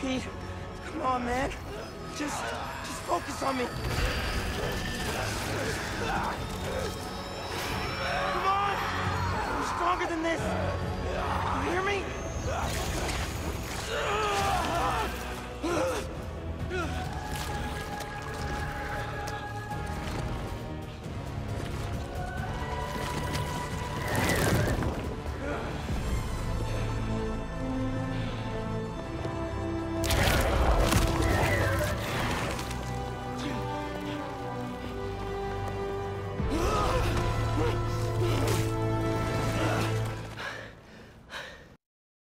Pete, come on, man. Just, just focus on me. Come on! I'm stronger than this. You hear me?